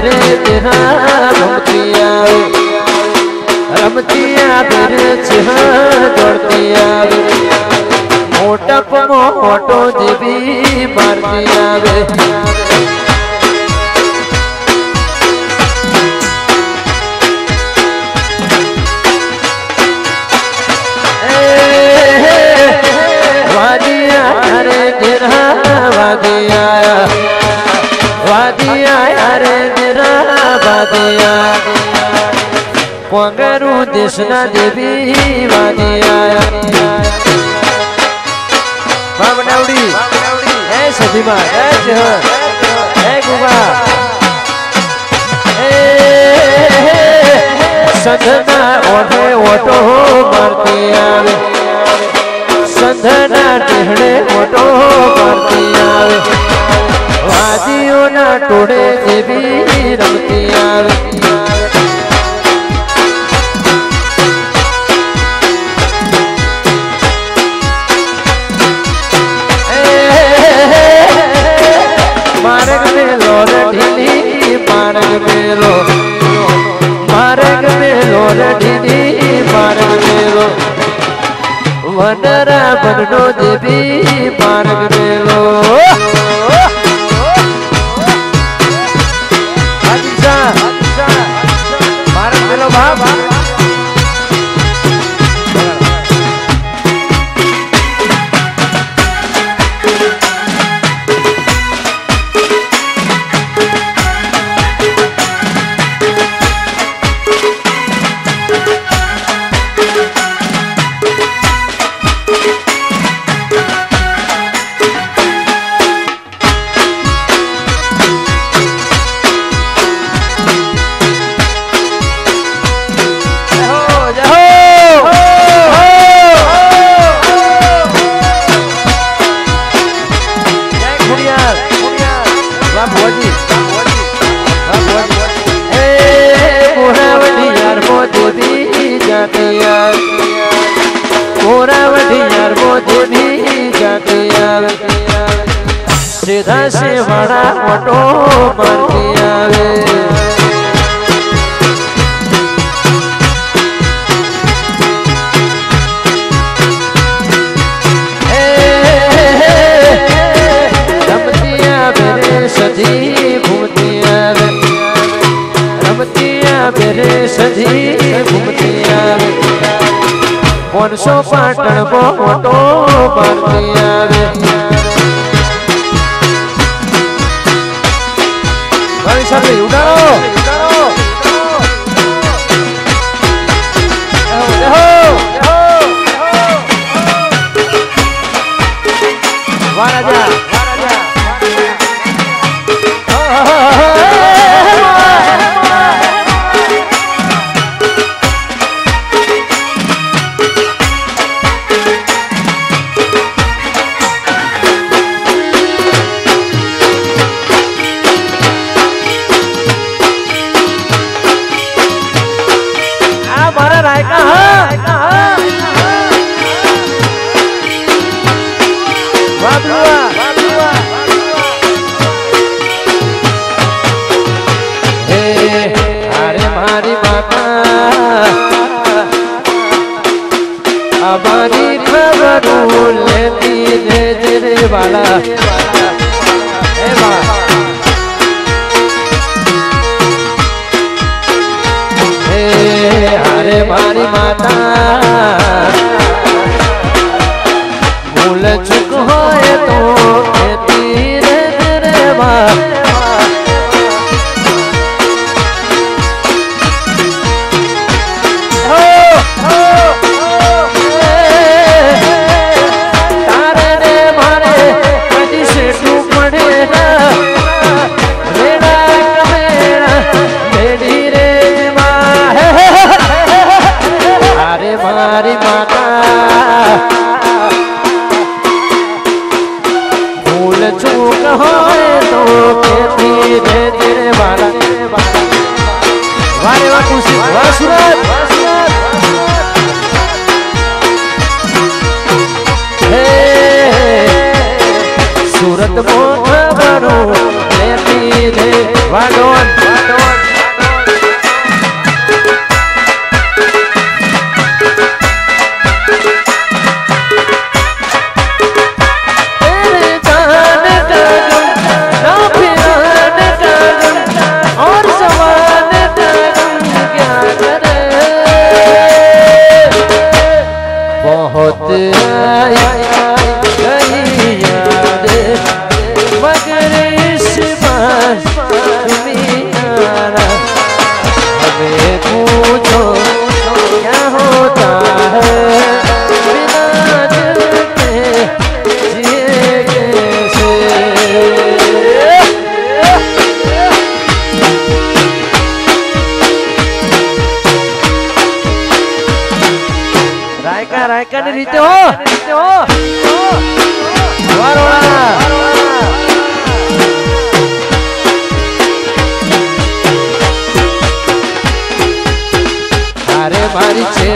રે તેરા રમતી આવે રમતી આવે રે ચિહા દોડતી આવે મોટપમાં મોટો દેવી મારતી આવે पगरू कृष्णा देवी वाली आया। बाबनावड़ी है सभी माँ है जहर है गुबा संधना ओढ़े ओटो मरती आवे। संधना टेहड़े ओटो मरती आवे। वादियों ना टोड़े देवी रमतिया માર્ગ મેરો. માર્ગ મેરો રે દીદી માર્ગ મેરો વનરા બનનો દેવી માર્ગ મેરો માર્ગ મેલો બા સીધા શેવાડા મોટો મારતી આવે રમતી આવે રે સધી ભૂમતી આવે રમતી આવે રે સધી ભૂમતી આવે પાંચસો પાટણ મોટો મારતી આવે પાણી સાથે ઉડાડો Guarda મારી છે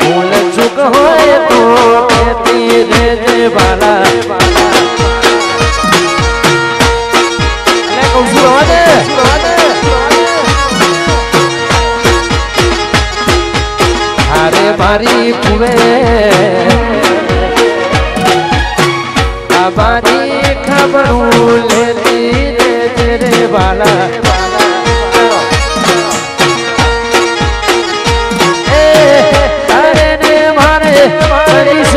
ભૂલ ચૂક હોય તો કેતી રેજે વાલા. મારી ખબર લેતી રે વાલા.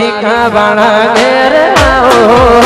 का बड़ा घेर आओ।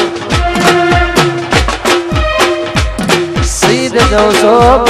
those old